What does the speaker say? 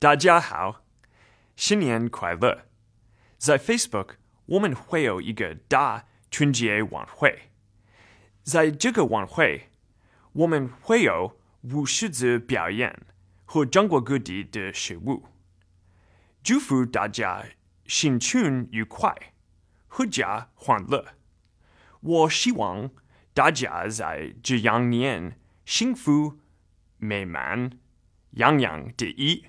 大家好，新年快乐！在 Facebook，我们会有一个大春节晚会。在这个晚会，我们会有舞狮子表演和中国各地的食物。祝福大家新春愉快，阖家欢乐！我希望大家在这羊年幸福美满、洋洋得意。